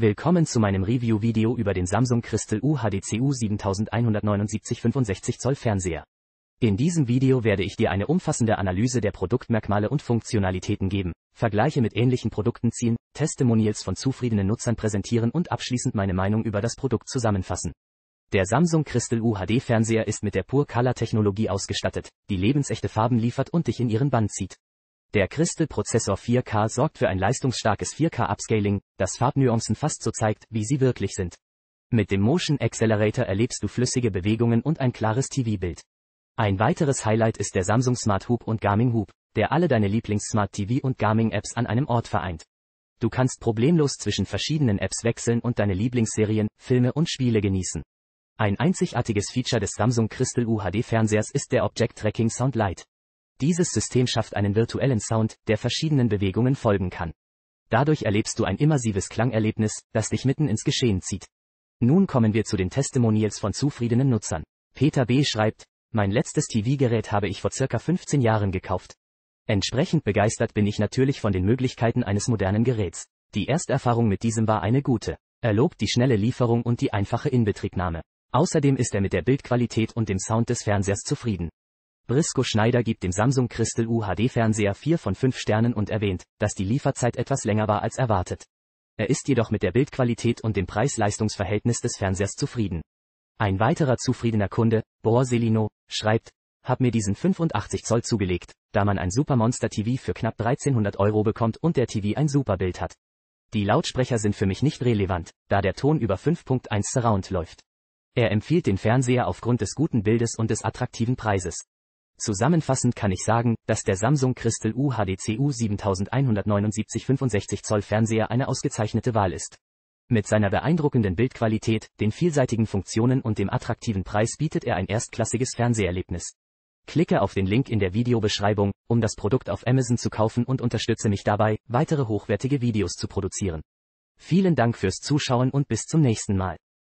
Willkommen zu meinem Review-Video über den Samsung Crystal UHD-CU 7179 65 Zoll Fernseher. In diesem Video werde ich dir eine umfassende Analyse der Produktmerkmale und Funktionalitäten geben, Vergleiche mit ähnlichen Produkten ziehen, Testimonials von zufriedenen Nutzern präsentieren und abschließend meine Meinung über das Produkt zusammenfassen. Der Samsung Crystal UHD Fernseher ist mit der Pure Color Technologie ausgestattet, die lebensechte Farben liefert und dich in ihren Bann zieht. Der Crystal-Prozessor 4K sorgt für ein leistungsstarkes 4K-Upscaling, das Farbnuancen fast so zeigt, wie sie wirklich sind. Mit dem Motion Accelerator erlebst du flüssige Bewegungen und ein klares TV-Bild. Ein weiteres Highlight ist der Samsung Smart Hub und Garmin Hub, der alle deine Lieblings-Smart TV und Garmin-Apps an einem Ort vereint. Du kannst problemlos zwischen verschiedenen Apps wechseln und deine Lieblingsserien, Filme und Spiele genießen. Ein einzigartiges Feature des Samsung Crystal UHD Fernsehers ist der Object Tracking Sound Lite. Dieses System schafft einen virtuellen Sound, der verschiedenen Bewegungen folgen kann. Dadurch erlebst du ein immersives Klangerlebnis, das dich mitten ins Geschehen zieht. Nun kommen wir zu den Testimonials von zufriedenen Nutzern. Peter B. schreibt, mein letztes TV-Gerät habe ich vor circa 15 Jahren gekauft. Entsprechend begeistert bin ich natürlich von den Möglichkeiten eines modernen Geräts. Die Ersterfahrung mit diesem war eine gute. Er lobt die schnelle Lieferung und die einfache Inbetriebnahme. Außerdem ist er mit der Bildqualität und dem Sound des Fernsehers zufrieden. Brisco Schneider gibt dem Samsung Crystal UHD Fernseher 4 von 5 Sternen und erwähnt, dass die Lieferzeit etwas länger war als erwartet. Er ist jedoch mit der Bildqualität und dem Preis-Leistungs-Verhältnis des Fernsehers zufrieden. Ein weiterer zufriedener Kunde, Borselino, schreibt, hab mir diesen 85 Zoll zugelegt, da man ein Supermonster TV für knapp 1300 Euro bekommt und der TV ein Superbild hat. Die Lautsprecher sind für mich nicht relevant, da der Ton über 5.1 Surround läuft. Er empfiehlt den Fernseher aufgrund des guten Bildes und des attraktiven Preises. Zusammenfassend kann ich sagen, dass der Samsung Crystal UHD-CU 7179 65 Zoll Fernseher eine ausgezeichnete Wahl ist. Mit seiner beeindruckenden Bildqualität, den vielseitigen Funktionen und dem attraktiven Preis bietet er ein erstklassiges Fernseherlebnis. Klicke auf den Link in der Videobeschreibung, um das Produkt auf Amazon zu kaufen und unterstütze mich dabei, weitere hochwertige Videos zu produzieren. Vielen Dank fürs Zuschauen und bis zum nächsten Mal.